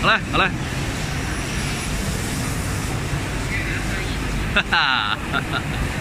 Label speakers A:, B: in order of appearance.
A: 好嘞好嘞哈哈哈哈哈。